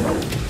Thank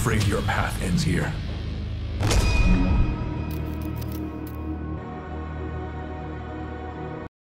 afraid your path ends here.